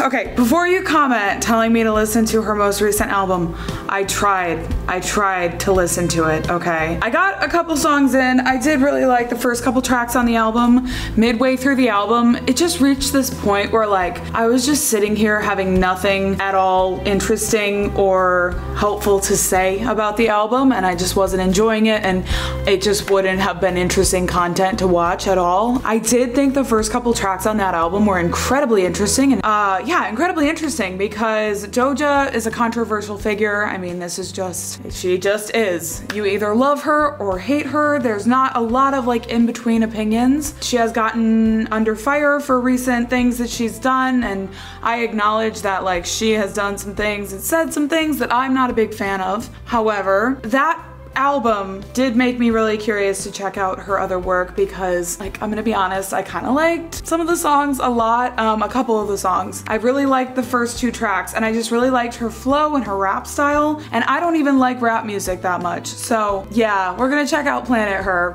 Okay, before you comment telling me to listen to her most recent album, I tried. I tried to listen to it, okay? I got a couple songs in. I did really like the first couple tracks on the album. Midway through the album, it just reached this point where like I was just sitting here having nothing at all interesting or helpful to say about the album and I just wasn't enjoying it and it just wouldn't have been interesting content to watch at all. I did think the first couple tracks on that album were incredibly interesting and uh, yeah, incredibly interesting because Doja is a controversial figure. I mean, this is just, she just is. You either love her or hate her. There's not a lot of like in between opinions. She has gotten under fire for recent things that she's done, and I acknowledge that like she has done some things and said some things that I'm not a big fan of. However, that album did make me really curious to check out her other work because like I'm gonna be honest I kind of liked some of the songs a lot um, a couple of the songs. I really liked the first two tracks and I just really liked her flow and her rap style and I don't even like rap music that much. So yeah we're gonna check out Planet Her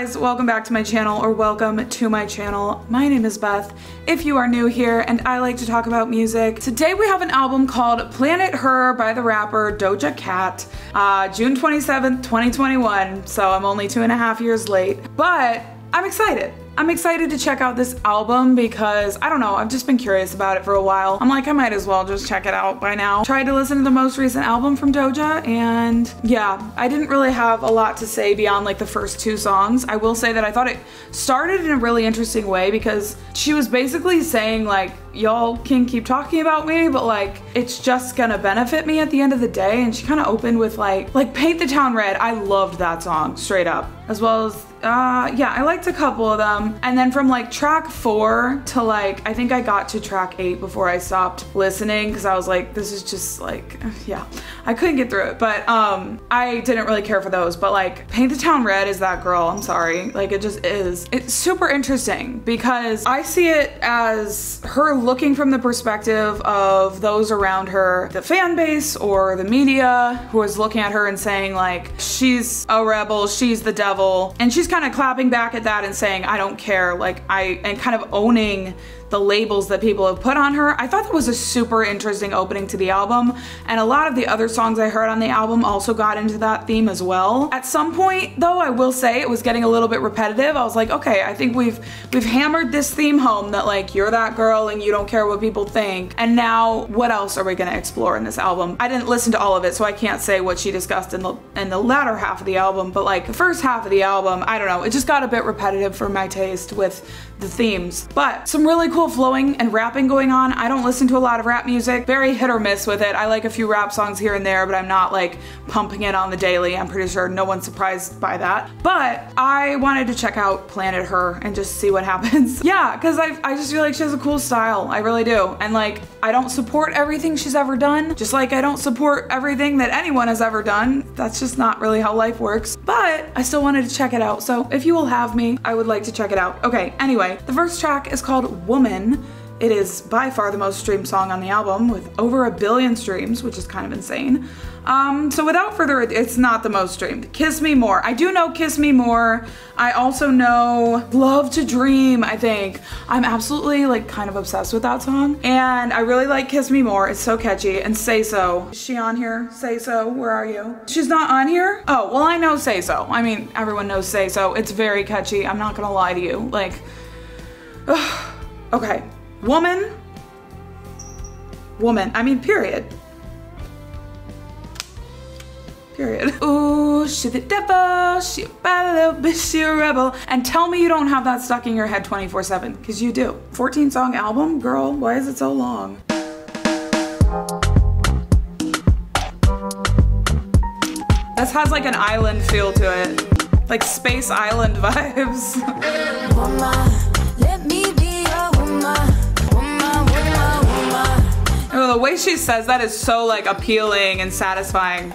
guys, welcome back to my channel or welcome to my channel. My name is Beth if you are new here and I like to talk about music. Today we have an album called Planet Her by the rapper Doja Cat, uh, June 27th, 2021, so I'm only two and a half years late, but I'm excited. I'm excited to check out this album because I don't know, I've just been curious about it for a while. I'm like, I might as well just check it out by now. Tried to listen to the most recent album from Doja and yeah, I didn't really have a lot to say beyond like the first two songs. I will say that I thought it started in a really interesting way because she was basically saying like, y'all can keep talking about me, but like it's just gonna benefit me at the end of the day. And she kind of opened with like, like Paint the Town Red. I loved that song straight up, as well as uh, yeah, I liked a couple of them. And then from like track four to like, I think I got to track eight before I stopped listening because I was like, this is just like, yeah, I couldn't get through it. But um, I didn't really care for those. But like, Paint the Town Red is that girl. I'm sorry. Like, it just is. It's super interesting because I see it as her looking from the perspective of those around her, the fan base or the media who is looking at her and saying like, she's a rebel, she's the devil. And she's kind of clapping back at that and saying, I don't care, like I, and kind of owning the labels that people have put on her. I thought that was a super interesting opening to the album, and a lot of the other songs I heard on the album also got into that theme as well. At some point, though, I will say it was getting a little bit repetitive. I was like, okay, I think we've we've hammered this theme home that like you're that girl and you don't care what people think. And now what else are we gonna explore in this album? I didn't listen to all of it, so I can't say what she discussed in the in the latter half of the album, but like the first half of the album, I don't know, it just got a bit repetitive for my taste with the themes. But some really cool flowing and rapping going on. I don't listen to a lot of rap music, very hit or miss with it. I like a few rap songs here and there, but I'm not like pumping it on the daily. I'm pretty sure no one's surprised by that. But I wanted to check out Planet Her and just see what happens. yeah, because I, I just feel like she has a cool style. I really do. And like, I don't support everything she's ever done, just like I don't support everything that anyone has ever done. That's just not really how life works. But I still wanted to check it out. So if you will have me, I would like to check it out. Okay, anyway, the first track is called Woman. It is by far the most streamed song on the album with over a billion streams, which is kind of insane. Um, so without further ado, it's not the most streamed. Kiss Me More. I do know Kiss Me More. I also know Love to Dream, I think. I'm absolutely like kind of obsessed with that song. And I really like Kiss Me More. It's so catchy. And Say So. Is she on here? Say So, where are you? She's not on here? Oh, well I know Say So. I mean, everyone knows Say So. It's very catchy. I'm not gonna lie to you. Like, okay. Woman. Woman. I mean, period. Period. Ooh, she the devil, she a bad little bitch, she a rebel. And tell me you don't have that stuck in your head 24 seven, because you do. 14 song album? Girl, why is it so long? This has like an island feel to it. Like Space Island vibes. Oh, the way she says that is so like appealing and satisfying.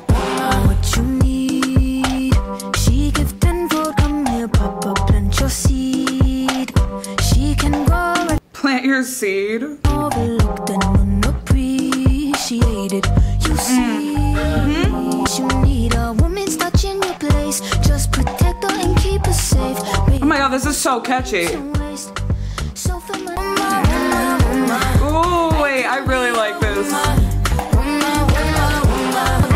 Plant your seed. Overlooked and unappreciated. You mm-hmm. see, you need a woman's touch in your place. Just protect her and keep her safe. Oh my god, this is so catchy. I really like this. I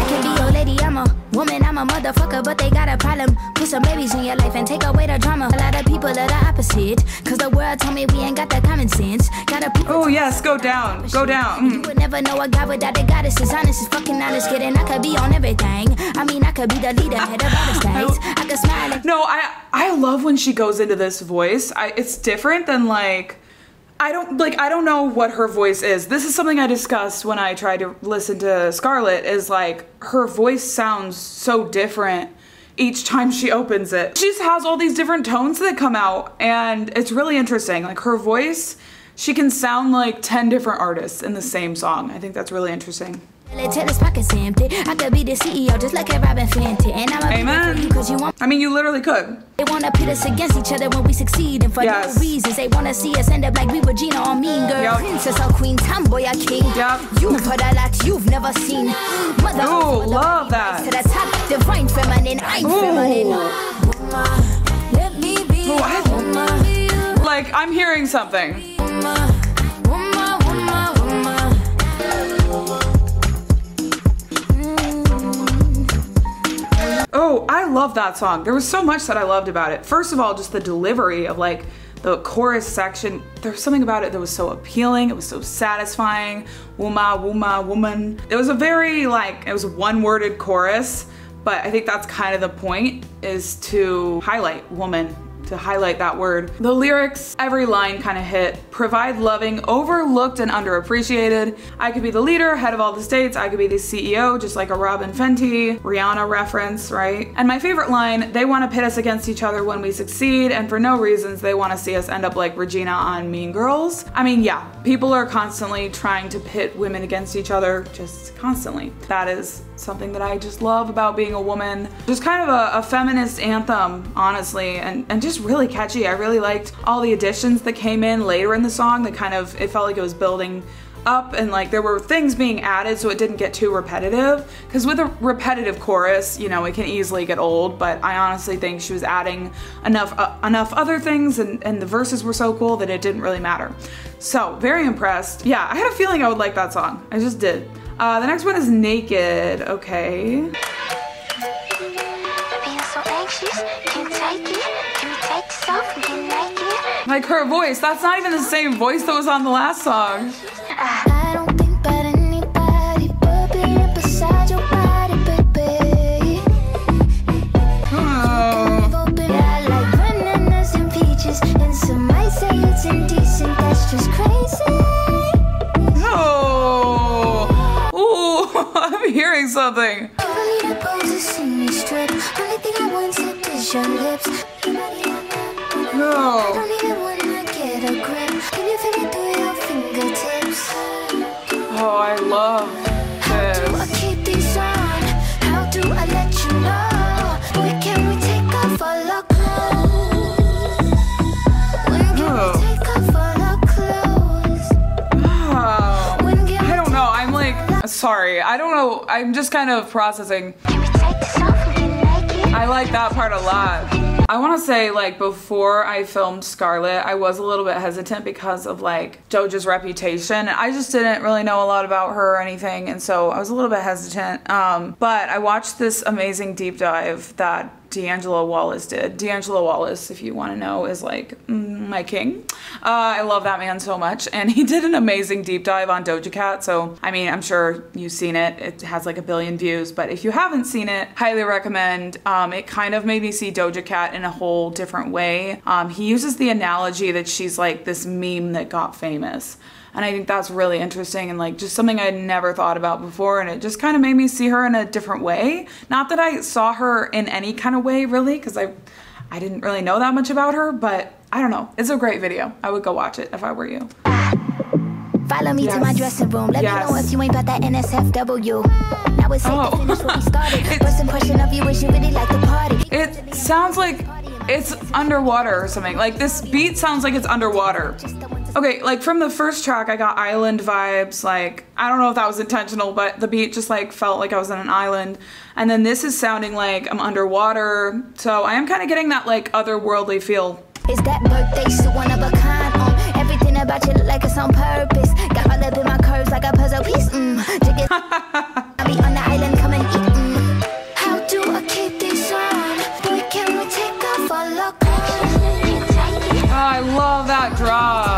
can be your lady, I'm a woman, I'm a motherfucker, but they got a problem. Put some babies in your life and take away the drama. A lot of people are the opposite, cause the world told me we ain't got the common sense. Gotta Oh yes, go down, go down. You mm. would never know a guy without a goddess is honest, is fucking honest, kidding. I could be on everything. I mean, I could be the leader, head of all the states. I could smile No, I I love when she goes into this voice. I it's different than like I don't like I don't know what her voice is. This is something I discussed when I tried to listen to Scarlet is like her voice sounds so different each time she opens it. She just has all these different tones that come out and it's really interesting. Like her voice, she can sound like 10 different artists in the same song. I think that's really interesting. Till his pockets empty. I could be the CEO just like a Robyn Fenty. And I'm a Amen. cause you want I mean, you literally could. They wanna pit us against each other when we succeed, and for Yes. no reasons. They wanna see us end up like we were Gina or Mean Girl, Yep. Princess or Queen, Tomboy or King. Yep. You've heard a lot you've never seen. Mother, Ooh, mother, love that. To the top, divine feminine, I'm Ooh. feminine. Let me be Ooh, I- a. Like I'm hearing something. Oh, I love that song. There was so much that I loved about it. First of all, just the delivery of like the chorus section. There was something about it that was so appealing. It was so satisfying. Wooma, wooma, woman. It was a very like, it was one worded chorus, but I think that's kind of the point is to highlight woman to highlight that word. The lyrics, every line kind of hit. Provide loving, overlooked and underappreciated. I could be the leader, head of all the states. I could be the CEO, just like a Robyn Fenty, Rihanna reference, right? And my favorite line, they want to pit us against each other when we succeed, and for no reasons, they want to see us end up like Regina on Mean Girls. I mean, yeah, people are constantly trying to pit women against each other, just constantly. That is something that I just love about being a woman. Just kind of a, a feminist anthem, honestly, and, and just really catchy. I really liked all the additions that came in later in the song that kind of, it felt like it was building up and like there were things being added so it didn't get too repetitive. Because with a repetitive chorus you know it can easily get old but i honestly think she was adding enough uh, enough other things and, and the verses were so cool that it didn't really matter. So very impressed. Yeah i had a feeling i would like that song. I just did. Uh, the next one is naked. Okay Being so anxious, can't it. Can we take this off and get naked? like her voice that's not even the same voice that was on the last song I don't think about anybody but being beside your body, baby. oh. Open, like bananas and peaches, and some might say it's indecent. That's just crazy. oh Ooh, i'm hearing something Only the poses see me strip. Only thing I want is your lips. No Don't even wanna get a grip. Can you feel it through your fingertips? oh i love this keep these on? How do I let you know? When can we take off all our clothes? When can Oh. we take off all our clothes? When can I don't know. I'm like, sorry. I don't know. I'm just kind of processing. Can we take this off and get naked? I like that part a lot. I want to say, like, before I filmed Scarlet, I was a little bit hesitant because of, like, Doja's reputation. I just didn't really know a lot about her or anything, and so I was a little bit hesitant. Um, but I watched this amazing deep dive that D'Angelo Wallace did. D'Angelo Wallace, if you want to know, is like mm, my king. Uh, I love that man so much, and he did an amazing deep dive on Doja Cat. So, I mean, I'm sure you've seen it. It has like a billion views, but if you haven't seen it, highly recommend. Um, it kind of made me see Doja Cat in a whole different way. Um, he uses the analogy that she's like this meme that got famous. And I think that's really interesting and like just something I'd never thought about before. And it just kind of made me see her in a different way. Not that I saw her in any kind of way really, because I I didn't really know that much about her, but I don't know. It's a great video. I would go watch it if I were you. Follow me to my dressing room. Let me know if you ain't about that NSFW. Now it's safe Oh. to finish what we started. It's- First impression of you is you really like the party. It sounds like it's underwater or something. Like this beat sounds like it's underwater. Okay, like from the first track, I got island vibes. Like, I don't know if that was intentional, but the beat just like felt like I was on an island. And then this is sounding like I'm underwater. So I am kind of getting that like otherworldly feel. It's that birthday suit, one of a kind. Um, everything about you look like it's on purpose. Got all up in my curves like I'll be on the island, come and eat. mm. How do I keep this on? Boy, can we take off our clothes? I love that drop.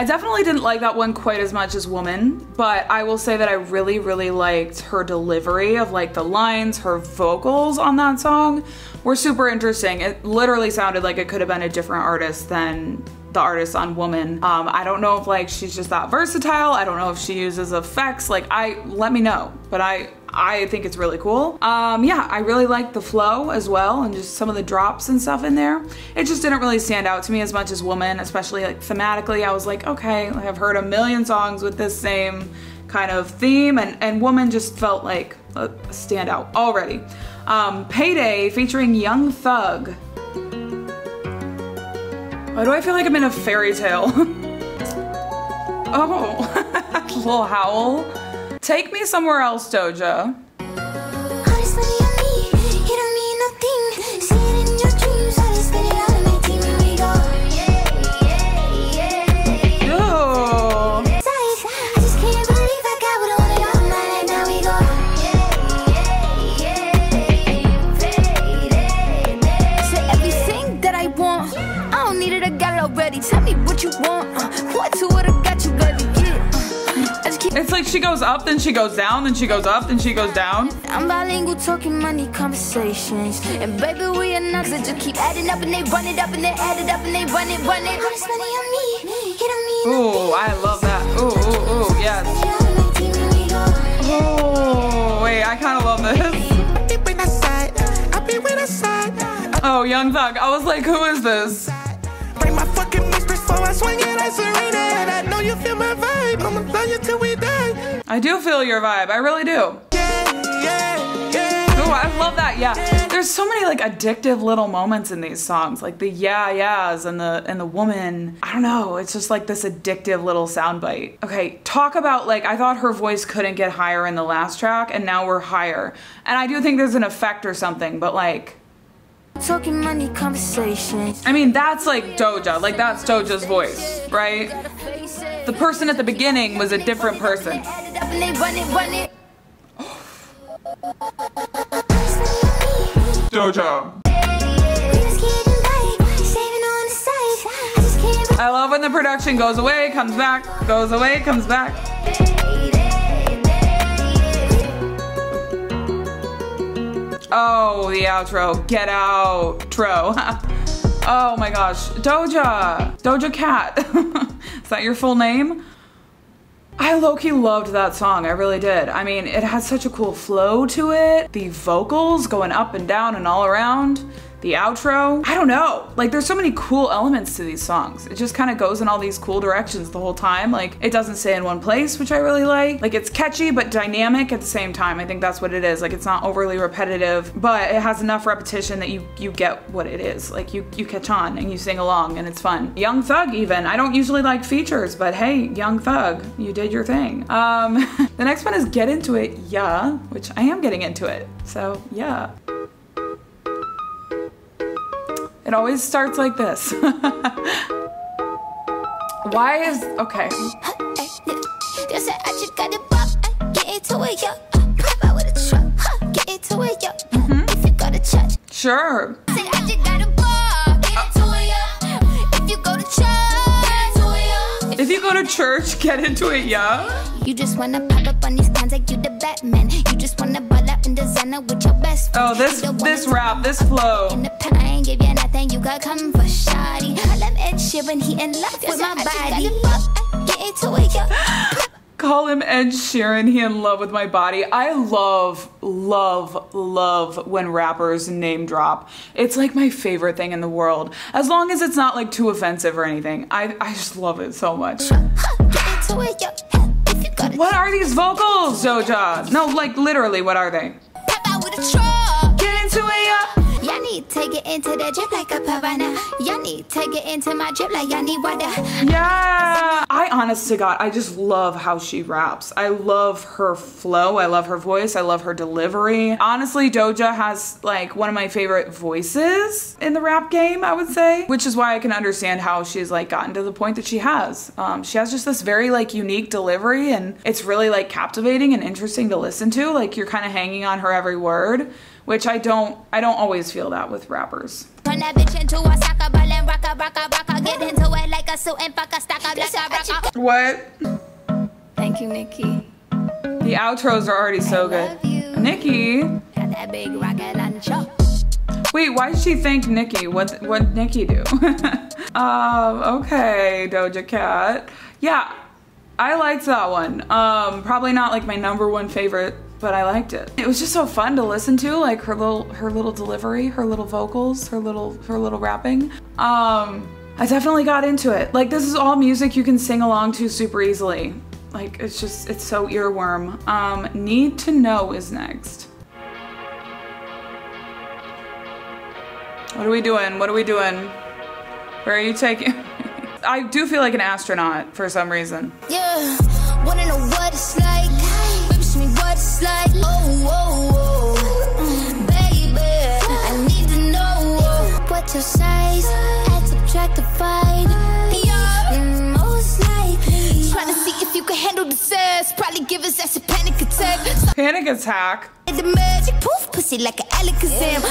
I definitely didn't like that one quite as much as Woman, but I will say that I really, really liked her delivery of like the lines, her vocals on that song were super interesting. It literally sounded like it could have been a different artist than the artist on Woman. Um, I don't know if like she's just that versatile. I don't know if she uses effects. Like I, let me know. But I, I think it's really cool. Um, yeah, I really like the flow as well and just some of the drops and stuff in there. It just didn't really stand out to me as much as Woman, especially like thematically. I was like, okay, I've heard a million songs with this same kind of theme and, and Woman just felt like a standout already. Um, Payday featuring Young Thug. Why do I feel like I'm in a fairy tale? oh, little howl. Take me somewhere else, Doja. Like she goes up, then she goes down, then she goes up, then she goes down. I'm bilingual, talking money conversations. And baby, we are not that just keep adding up and they run it up and they add it up and they run it, run it. All this money on me, it don't mean Ooh, I love that. Ooh, ooh, ooh, yes. Oh, wait, I kind of love this. Oh, Young Thug. I was like, who is this? Before I swing it. And I know you feel my vibe. I'ma love you till we die. I do feel your vibe. I really do. Yeah, yeah, yeah. Oh, I love that. Yeah. There's so many like addictive little moments in these songs, like the yeah yeahs and the and the woman. I don't know. It's just like this addictive little soundbite. Okay, talk about like I thought her voice couldn't get higher in the last track, and now we're higher. And I do think there's an effect or something, but like. Talking money conversations. I mean, that's like Doja. Like, that's Doja's voice, right? The person at the beginning was a different person. Add it up and they run it, run it. Doja. We just getting by, saving on the side. I just can't I love when the production goes away, comes back, goes away, comes back. Oh, the outro. Get out. Tro. oh my gosh. Doja. Doja Cat. Is that your full name? I low-key loved that song. I really did. I mean, it had such a cool flow to it. The vocals going up and down and all around. The outro. I don't know. Like, there's so many cool elements to these songs. It just kind of goes in all these cool directions the whole time. Like, it doesn't stay in one place, which I really like. Like, it's catchy but dynamic at the same time. I think that's what it is. Like, it's not overly repetitive, but it has enough repetition that you you get what it is. Like, you you catch on and you sing along and it's fun. Young Thug, even. I don't usually like features, but hey, Young Thug, you did your thing. Um, the next one is Get Into It, yeah, which I am getting into it. So yeah. It always starts like this. Why is okay? Church, Sure. If you go to church, get into it. Yeah. You just wanna pop up on these cons like you the Batman. You just wanna ball up in designer with Oh, this this rap, this flow. The pain, give you nothing, you got come for shoddy. I love Ed Sheeran, he in love with my body. Get into it. Call him Ed Sheeran. He in love with my body. I love, love, love when rappers name drop. It's like my favorite thing in the world. As long as it's not like too offensive or anything. I, I just love it so much. Get into it, yo. If you got it, What are these vocals, Doja? No, like literally, what are they? Into it, yeah. Y'all need to get into the drip like a piranha. Y'all need to get into my drip like y'all need water. Yeah. I honest to God, I just love how she raps. I love her flow. I love her voice. I love her delivery. Honestly, Doja has like one of my favorite voices in the rap game, I would say, which is why I can understand how she's like gotten to the point that she has. Um, she has just this very like unique delivery and it's really like captivating and interesting to listen to. Like you're kind of hanging on her every word, which I don't I don't always feel that with rappers. Turn that bitch into a soccer ball and rock a rock a rock a. Get into it like a suit and fuck a stock a black a rock a. What? Thank you, Nicki. The outros are already so good. Love. Nicki. Got that big rocket launcher. Wait, why did she thank Nicki? What what Nicki do? um, okay, Doja Cat. Yeah, I liked that one. Um, probably not like my number one favorite, but I liked it. It was just so fun to listen to, like her little her little delivery, her little vocals, her little her little rapping. Um, I definitely got into it. Like this is all music you can sing along to super easily. Like it's just it's so earworm. Um, Need to Know is next. What are we doing? What are we doing? Where are you taking? I do feel like an astronaut for some reason. Yeah, wanna know what it's like? Your size. Add, subtract, divide. Yeah, most likely. Trying to see if you can handle the sass. Probably give us that's a panic attack. Panic attack. The magic poof, pussy like an alakazam.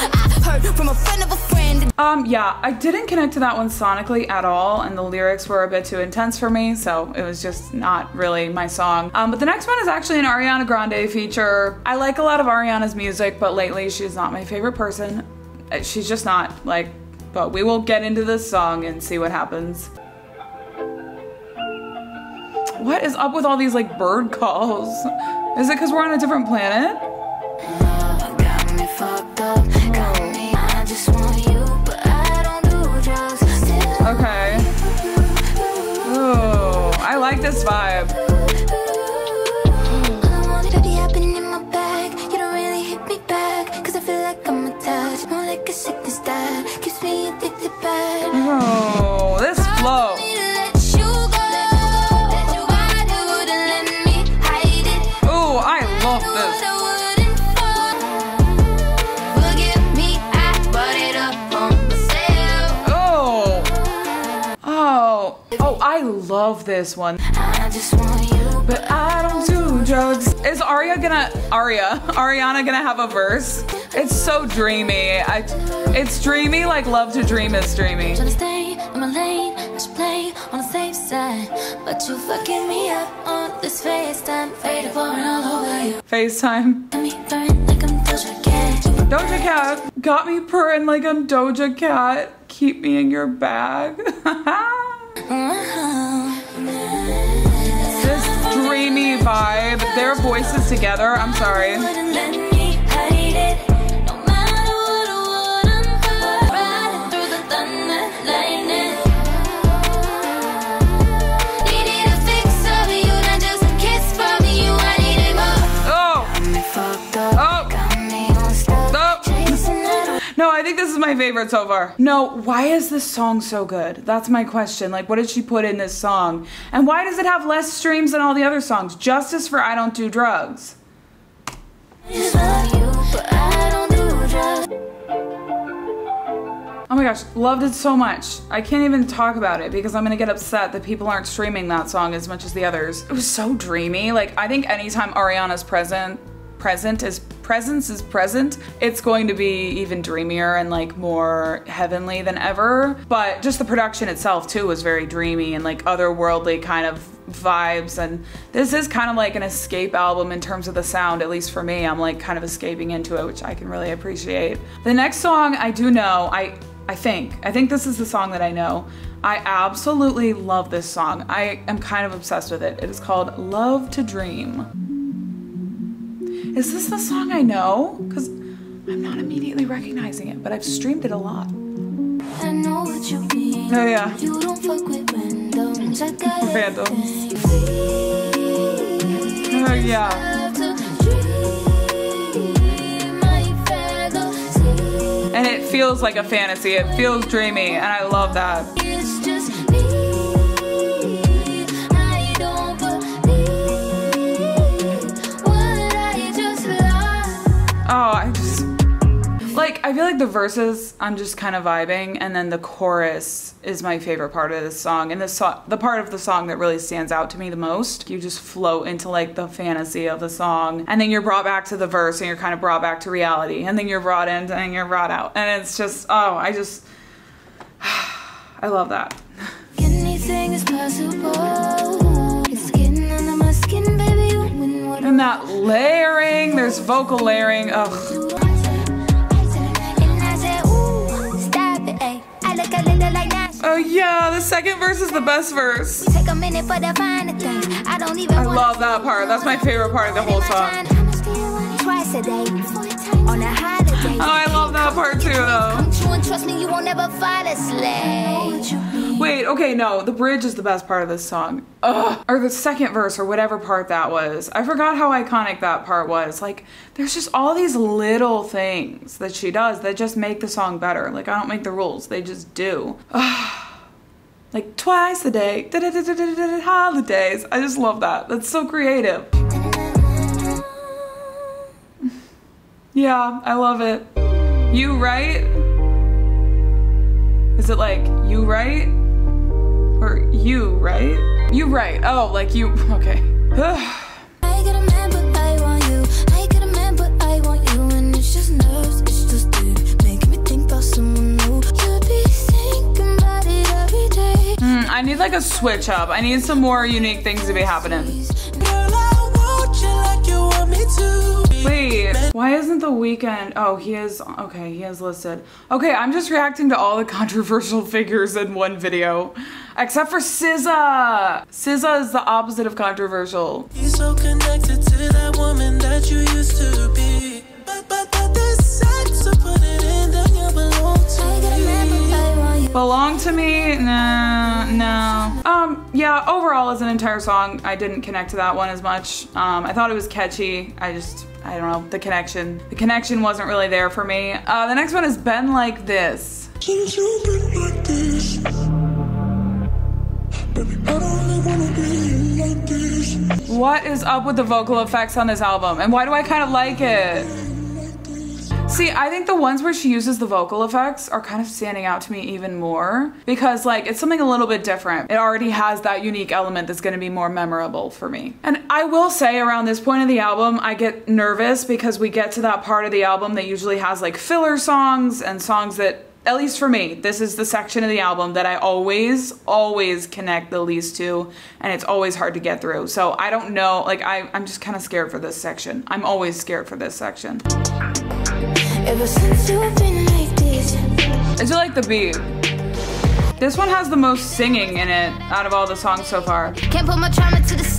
I heard from a friend of a friend. Um, yeah, I didn't connect to that one sonically at all, and the lyrics were a bit too intense for me, so it was just not really my song. Um, but the next one is actually an Ariana Grande feature. I like a lot of Ariana's music, but lately she's not my favorite person. Uh, She's just not, like, but we will get into this song and see what happens. What is up with all these, like, bird calls? Is it because we're on a different planet? Just want you, but I don't do drugs. Okay. Ooh, I like this vibe. I want it love this one. I just want you, But I don't do drugs. Is Aria gonna Aria Ariana gonna have a verse? It's so dreamy. I it's dreamy like Love to Dream is dreamy. Tryna stay in my lane, just play on the safe side. But you fucking me up on this FaceTime. Faded pouring all over you. FaceTime. Got me burning like I'm Doja Cat. Doja Cat got me purring like I'm Doja Cat. Keep me in your bag. Uh-huh. Vibe. Their voices together. I'm sorry. My favorite so far. No, why is this song so good? That's my question. Like, what did she put in this song? And why does it have less streams than all the other songs? Justice for I Don't Do Drugs. Oh my gosh, loved it so much. I can't even talk about it because I'm gonna get upset that people aren't streaming that song as much as the others. It was so dreamy. Like, I think anytime Ariana's present, present is presence is present, it's going to be even dreamier and like more heavenly than ever. But just the production itself too was very dreamy and like otherworldly kind of vibes. And this is kind of like an escape album in terms of the sound at least for me. I'm like kind of escaping into it which i can really appreciate. The next song i do know i i think i think this is the song that i know. I absolutely love this song. I am kind of obsessed with it. It is called love to dream is this the song i know because i'm not immediately recognizing it but i've streamed it a lot I know what you mean. oh yeah You don't fuck with randoms. I got Randoms. oh yeah Love to dream my fantasy. and it feels like a fantasy. It feels dreamy, and I love that. Oh, I just like I feel like the verses I'm just kind of vibing, and then the chorus is my favorite part of this song. And the so- the part of the song that really stands out to me the most. You just float into like the fantasy of the song, and then you're brought back to the verse, and you're kind of brought back to reality, and then you're brought in, and you're brought out, and it's just oh, I just I love that. Anything is possible. That layering, there's vocal layering. Ugh. Oh yeah, the second verse is the best verse. Take a minute for the. I don't even I love that part. That's my favorite part of the whole song. Twice a day. On a holiday. Oh, I love that part too, though. Trust me, you won't ever fall asleep. Wait, okay, no, the bridge is the best part of this song. Ugh. Or the second verse, or whatever part that was. I forgot how iconic that part was. Like, there's just all these little things that she does that just make the song better. Like, I don't make the rules, they just do. Ugh. Like, twice a day, holidays. I just love that. That's so creative. Yeah, I love it. You right? Is it like you right? Or you right? You right. Oh, like you. Okay. I get a man, but I want you. I get a man, but I want you. And it's just nerves, it's just it. Making me think about someone new. You'd be thinking about it every day. Mm, I need like a switch up. I need some more unique things to be happening. Girl, I want you like you want me to. Wait, why isn't the Weeknd? Oh, he is. Okay, he is listed. Okay, I'm just reacting to all the controversial figures in one video, except for SZA. SZA is the opposite of controversial. You're so connected to that woman that you used to be. But, but, but the sex, so put it in, then you belong to I get a man, me. but I want you. Belong to me? No, no. Um, yeah, overall as an entire song, I didn't connect to that one as much. Um, I thought it was catchy. I just, I don't know, the connection. The connection wasn't really there for me. Uh, the next one is Been Like This. Since you've been like this, What is up with the vocal effects on this album? And why do I kind of like it? See, I think the ones where she uses the vocal effects are kind of standing out to me even more because, like, it's something a little bit different. It already has that unique element that's going to be more memorable for me. And I will say, around this point of the album, I get nervous because we get to that part of the album that usually has like filler songs and songs that at least for me, this is the section of the album that I always, always connect the least to, and it's always hard to get through. So I don't know, like, I, I'm just kind of scared for this section. I'm always scared for this section. Ever since you've been like this. I do like the beat. This one has the most singing in it out of all the songs so far. Can't put my trauma to the side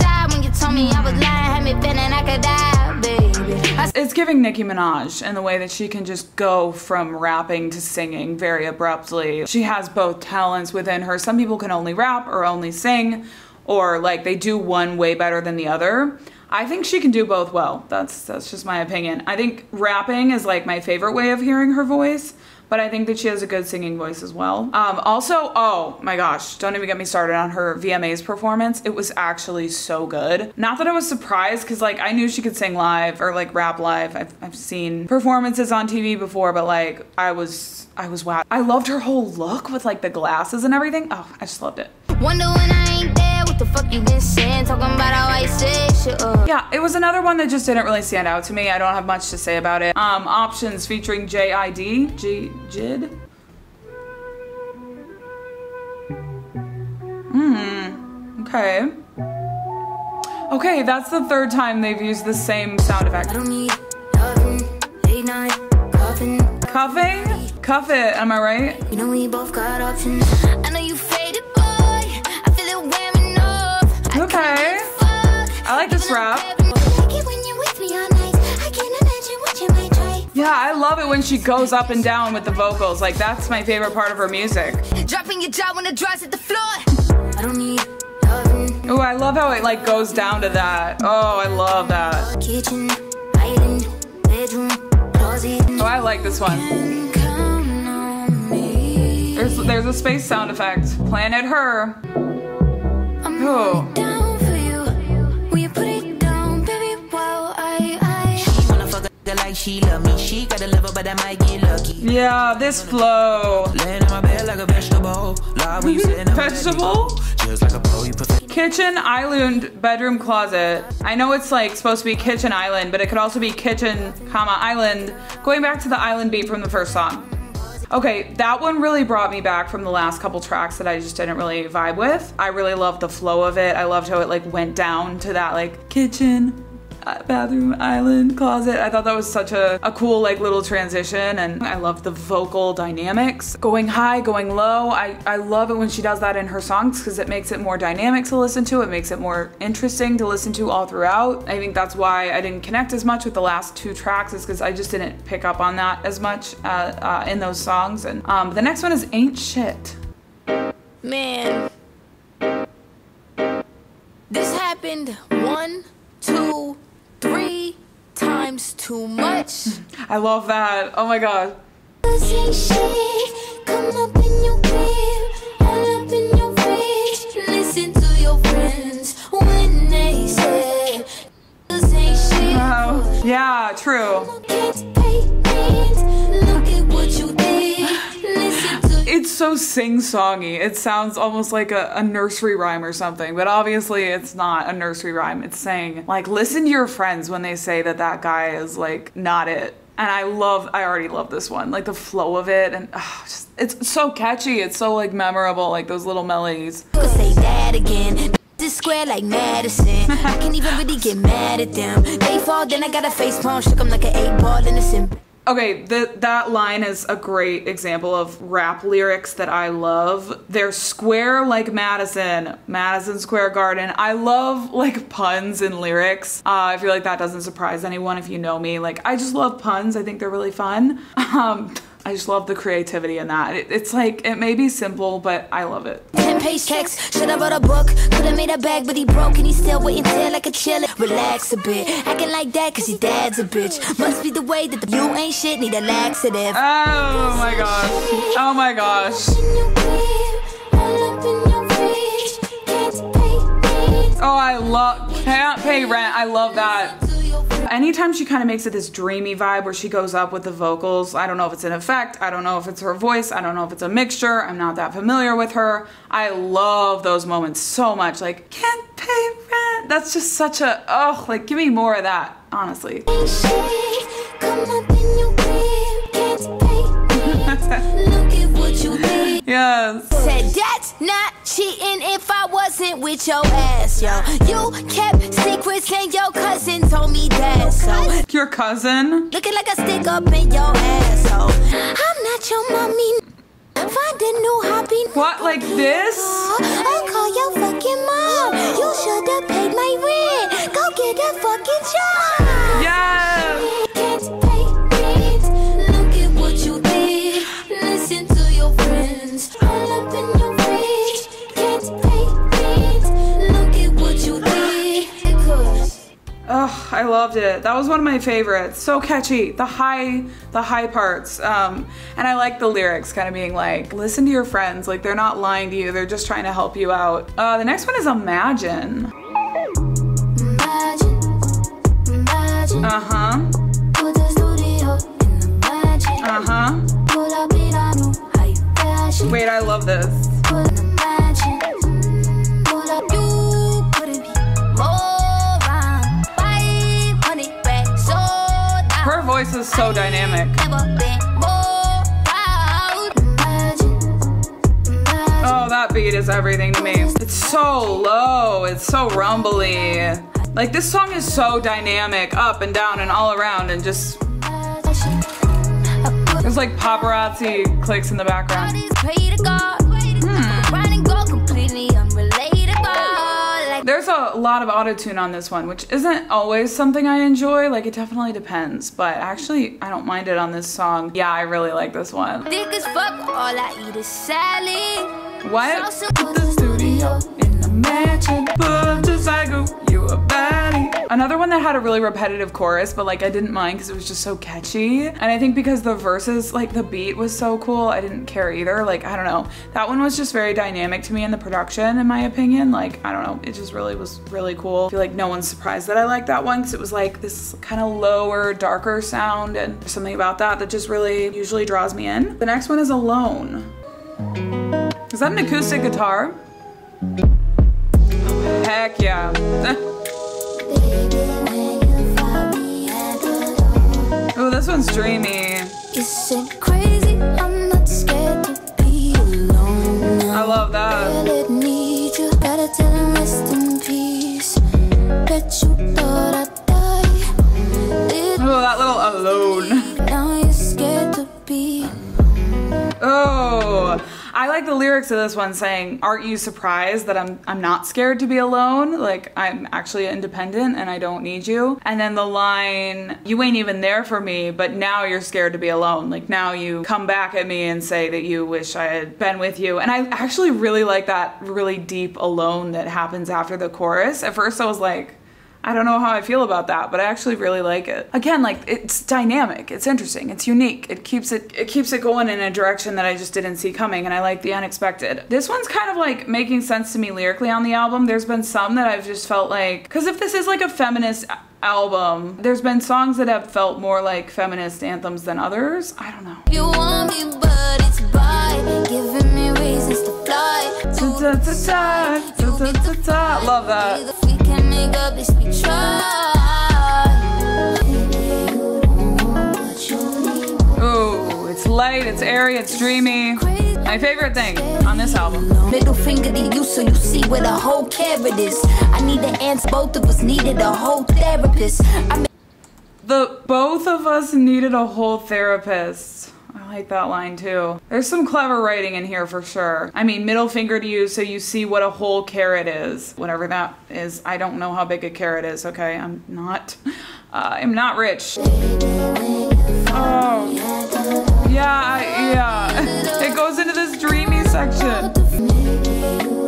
when you told me I was lying. Had me feeling I could die. It's giving Nicki Minaj in the way that she can just go from rapping to singing very abruptly. She has both talents within her. Some people can only rap or only sing, or like they do one way better than the other. I think she can do both well. That's that's just my opinion. I think rapping is like my favorite way of hearing her voice, but I think that she has a good singing voice as well. Um, also, oh my gosh, don't even get me started on her VMAs performance. It was actually so good. Not that I was surprised, because like I knew she could sing live or like rap live. I've, I've seen performances on TV before, but like I was I was wow. I loved her whole look with like the glasses and everything. Oh, I just loved it. Yeah, it was another one that just didn't really stand out to me. I don't have much to say about it. Um, options featuring JID, J Jid. Hmm. Okay. Okay, that's the third time they've used the same sound I effect. don't need loving, late night, coughing. Cuffing? Cuff it, am I right? You know we both got options. I know you faded, boy. I feel it wearing off. Okay. I like this rap. I like it when you're with me all night. I can't imagine what you might try. Yeah, I love it when she goes up and down with the vocals. Like, that's my favorite part of her music. Dropping your jaw when the dries at the floor. I don't need. Oh, I love how it like goes down to that. Oh, I love that. Kitchen, island, bedroom, closet. Oh, I like this one. Count there's a space sound effect. Planet Her. I'm like she love me. She got a lover, but I might get lucky. Yeah, this flow. Laying in my bed like a vegetable. Lie when you sitting on my Vegetable? Just like a pro, you. Kitchen island bedroom closet. I know it's like supposed to be kitchen island, but it could also be kitchen, comma island. Going back to the island beat from the first song. Okay, that one really brought me back from the last couple tracks that I just didn't really vibe with. I really loved the flow of it. I loved how it like went down to that like kitchen, bathroom, island, closet. I thought that was such a, a cool like little transition and I love the vocal dynamics. Going high, going low. I, I love it when she does that in her songs because it makes it more dynamic to listen to. It makes it more interesting to listen to all throughout. I think that's why I didn't connect as much with the last two tracks is because I just didn't pick up on that as much uh, uh, in those songs. And um, the next one is Ain't Shit. Man, this happened one, two, times too much. I love that. Oh my god. This ain't shit. So sing-songy. It sounds almost like a, a nursery rhyme or something, but obviously it's not a nursery rhyme. It's saying, like, listen to your friends when they say that that guy is, like, not it. And I love, I already love this one. Like, the flow of it, and ah, just, it's so catchy. It's so, like, memorable, like, those little melodies. Say that again. This square like Madison. I can't even really get mad at them. They fall, then I got a face palm, shook 'em like an eight ball in a. Okay, the, that line is a great example of rap lyrics that I love. They're square like Madison, Madison Square Garden. I love like puns in lyrics. Uh, I feel like that doesn't surprise anyone if you know me. Like, I just love puns. I think they're really fun. Um, I just love the creativity in that. It, it's like, it may be simple, but I love it. Ten page checks, should've wrote a book. Could've made a bag, but he broke and he still waiting till like a chiller. Relax a bit, acting like that cause your dad's a bitch. Must be the way that the you ain't shit, need a laxative. Oh my gosh. Oh my gosh. in your crib, all up in your face. Can't pay rent. Oh, I love, can't pay rent. I love that. To your friends. anytime she kind of makes it this dreamy vibe where she goes up with the vocals i don't know if it's an effect i don't know if it's her voice i don't know if it's a mixture i'm not that familiar with her i love those moments so much like can't pay rent that's just such a oh like give me more of that honestly ain't shit. Come up in your crib, can't pay rent. Look at what you did. yes Said that's not cheating if I wasn't with your ass, yo. You kept secrets and your cousin told me that, so. your cousin Looking like a stick up in your asshole. I'm not your mommy. Find a new hobby. what like this I'll call your fucking mom. You should have paid my rent. Go get a fucking job. Oh, I loved it. That was one of my favorites. So catchy. The high, the high parts. Um, and I like the lyrics kind of being like, listen to your friends. Like they're not lying to you. They're just trying to help you out. Uh, the next one is Imagine. imagine. Uh-huh. Put the studio in imagine. Uh-huh. Pull up in a new high fashion. Wait, I love this. Voice is so dynamic. Never been more proud. imagine, imagine. Oh, that beat is everything to me. It's so low. It's so rumbly. Like this song is so dynamic, up and down and all around, and just there's like paparazzi clicks in the background. Unrelatable. There's a lot of autotune on this one, which isn't always something I enjoy. Like it definitely depends, but actually I don't mind it on this song. Yeah, I really like this one. thick as fuck, all I eat is salad. What? So The studio in the mansion, put to cycle, a baddie. Another one that had a really repetitive chorus, but like I didn't mind because it was just so catchy. And I think because the verses, like the beat was so cool, I didn't care either. Like, I don't know. That one was just very dynamic to me in the production, in my opinion. Like, I don't know. It just really was really cool. I feel like no one's surprised that I like that one because it was like this kind of lower, darker sound. And something about that that just really usually draws me in. The next one is Alone. Is that an acoustic guitar? Heck yeah. this one's dreamy. Isn't crazy, I'm I like the lyrics of this one saying, "Aren't you surprised that I'm I'm not scared to be alone? Like I'm actually independent and I don't need you." And then the line, "You ain't even there for me, but now you're scared to be alone. Like now you come back at me and say that you wish I had been with you." And I actually really like that really deep alone that happens after the chorus. At first I was like, I don't know how I feel about that, but I actually really like it. Again, like it's dynamic, it's interesting, it's unique. It keeps it it keeps it going in a direction that I just didn't see coming and I like the unexpected. This one's kind of like making sense to me lyrically on the album. There's been some that I've just felt like cuz if this is like a feminist album, there's been songs that have felt more like feminist anthems than others. I don't know. You want me, but it's by giving me reasons to fly. Da, da, da, da, da, da, da. Love that. Make up, let's we try. Baby, you don't know what you need. Ooh, it's light, it's airy, it's dreamy. My favorite thing on this album. Middle finger to you so you see where the whole carat is. I need an answer, both of us needed a whole therapist. I The both of us needed a whole therapist. I like that line too. There's some clever writing in here for sure. I mean, middle finger to you so you see what a whole carat is. Whatever that is. I don't know how big a carat is, okay? I'm not uh, I'm not rich. Oh. Yeah, yeah. It goes into this dreamy section.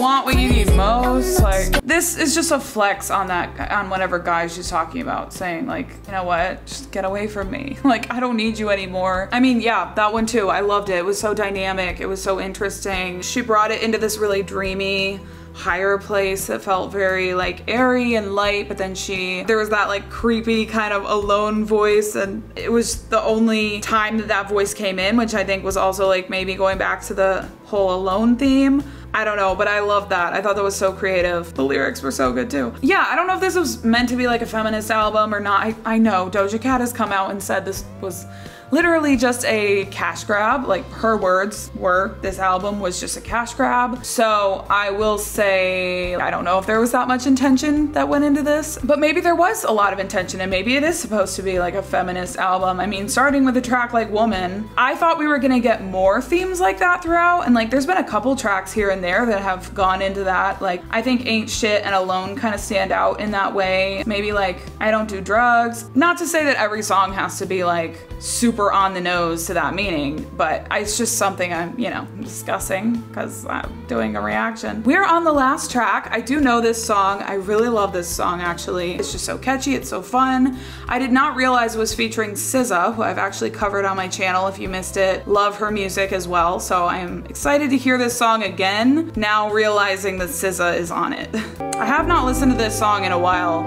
Want what you need most. Like this is just a flex on that on whatever guy she's talking about, saying like, you know what, just get away from me. Like I don't need you anymore. I mean, yeah, that one too. I loved it. It was so dynamic. It was so interesting. She brought it into this really dreamy higher place that felt very like airy and light but then she there was that like creepy kind of alone voice and it was the only time that that voice came in which i think was also like maybe going back to the whole alone theme I don't know, but I love that. I thought that was so creative. The lyrics were so good too. Yeah, I don't know if this was meant to be like a feminist album or not. I, I know Doja Cat has come out and said this was literally just a cash grab. Like her words were, this album was just a cash grab. So I will say, I don't know if there was that much intention that went into this, but maybe there was a lot of intention and maybe it is supposed to be like a feminist album. I mean, starting with a track like Woman, I thought we were gonna get more themes like that throughout. And like, there's been a couple tracks here and there that have gone into that. Like, I think Ain't Shit and Alone kind of stand out in that way. Maybe like, I Don't Do Drugs. Not to say that every song has to be like super on the nose to that meaning, but it's just something I'm, you know, discussing because I'm doing a reaction. We're on the last track. I do know this song. I really love this song actually. It's just so catchy, it's so fun. I did not realize it was featuring SZA, who I've actually covered on my channel if you missed it. Love her music as well, so I am excited to hear this song again, now realizing that SZA is on it. I have not listened to this song in a while.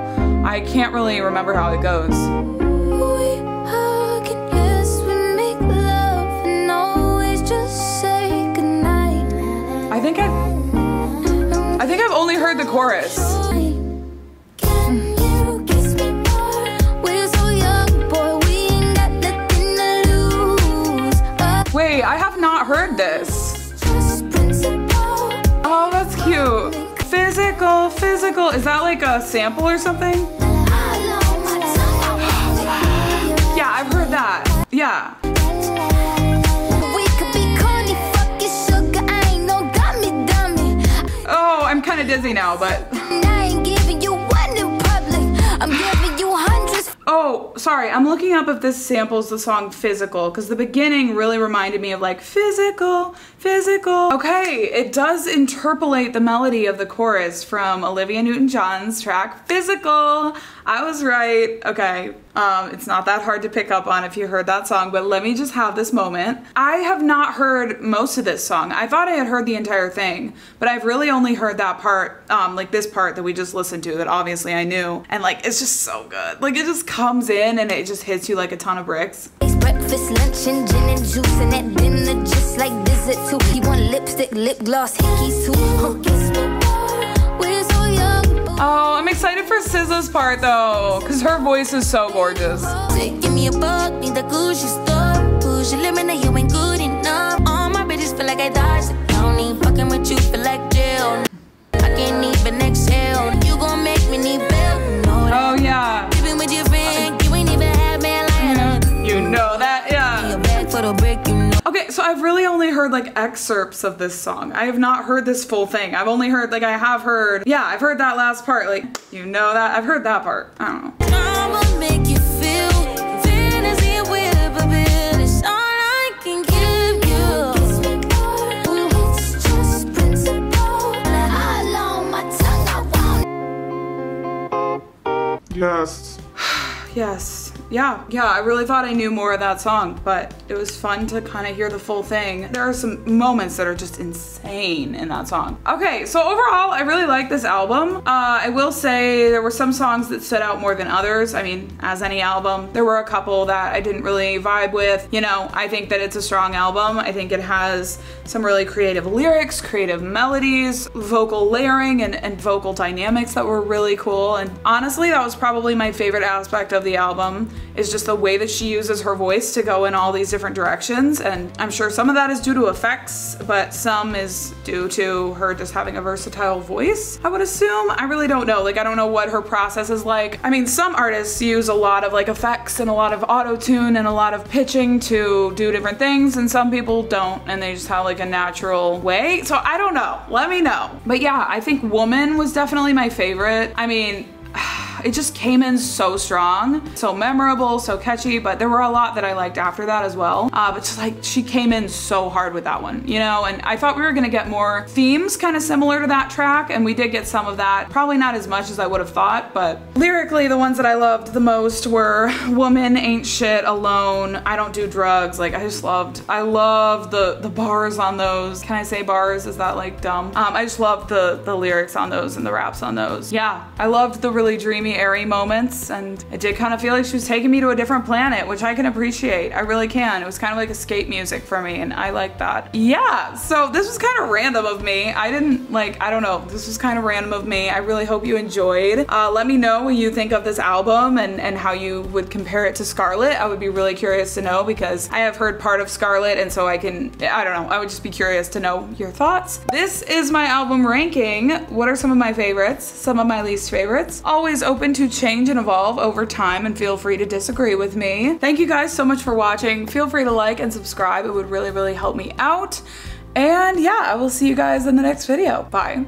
I can't really remember how it goes. I think I I think I've only heard the chorus. Can you kiss me more? We're so young, boy, we ain't got nothing to lose. Wait, I have not heard this. Oh, that's cute. Physical, physical. Is that like a sample or something? Yeah, I've heard that. Yeah. Kind of dizzy now, but And I ain't giving you one in public. I'm giving you hundreds. oh, sorry, I'm looking up if this samples the song Physical because the beginning really reminded me of like physical, physical. Okay, it does interpolate the melody of the chorus from Olivia Newton-John's track Physical. I was right. Okay, um, it's not that hard to pick up on if you heard that song, but let me just have this moment. I have not heard most of this song. I thought I had heard the entire thing, but I've really only heard that part, um, like this part that we just listened to that obviously I knew. And like, it's just so good. Like it just comes in and it just hits you like a ton of bricks. It's breakfast, lunch, and gin and juice, and at dinner just like. He want lipstick, lip gloss, hickeys too. Oh, I'm excited for SZA's part though, because her voice is so gorgeous. Give me a buck, need the Gucci store. Push your limit, now you ain't good enough. All my bitches feel like I dodged the county. Fucking with you feel like jail. I can't even exhale. You gon' make me need bail. Know. Oh yeah, Living with your friend, you ain't even have man like you know that, yeah. Okay, so I've really only heard like excerpts of this song. I have not heard this full thing. I've only heard like I have heard, yeah, I've heard that last part. Like, you know that? I've heard that part. I don't know. I'ma make you feel fantasy with a bill. It's all I can give you. It's just principle. All on my tongue, I want Yes. yes. Yeah, yeah, I really thought I knew more of that song, but it was fun to kind of hear the full thing. There are some moments that are just insane in that song. Okay, so overall, I really like this album. Uh, I will say there were some songs that stood out more than others. I mean, as any album, there were a couple that I didn't really vibe with. You know, I think that it's a strong album. I think it has some really creative lyrics, creative melodies, vocal layering, and, and vocal dynamics that were really cool. And honestly, that was probably my favorite aspect of the album is just the way that she uses her voice to go in all these different directions. And I'm sure some of that is due to effects, but some is due to her just having a versatile voice, I would assume. I really don't know. Like, I don't know what her process is like. I mean, some artists use a lot of like effects and a lot of auto tune and a lot of pitching to do different things, and some people don't, and they just have like a natural way. So I don't know. Let me know. But yeah, I think Woman was definitely my favorite. I mean, it just came in so strong, so memorable, so catchy, but there were a lot that I liked after that as well. Uh, but just like she came in so hard with that one, you know, and I thought we were gonna get more themes kind of similar to that track, and we did get some of that. Probably not as much as I would have thought, but lyrically, the ones that I loved the most were Woman Ain't Shit Alone, I Don't Do Drugs. Like, I just loved, I love the, the bars on those. Can I say bars? Is that like dumb? Um, I just loved the, the lyrics on those and the raps on those. Yeah, I loved the really dreamy, airy moments, and it did kind of feel like she was taking me to a different planet, which I can appreciate. I really can. It was kind of like escape music for me, and I like that. Yeah, so this was kind of random of me. I didn't like, I don't know, this was kind of random of me. I really hope you enjoyed. Uh, let me know what you think of this album and, and how you would compare it to Scarlet. I would be really curious to know because I have heard part of Scarlet, and so I can, I don't know, I would just be curious to know your thoughts. This is my album ranking. What are some of my favorites? Some of my least favorites? Always open to change and evolve over time and feel free to disagree with me. Thank you guys so much for watching. Feel free to like and subscribe. It would really, really help me out. And yeah, I will see you guys in the next video. Bye.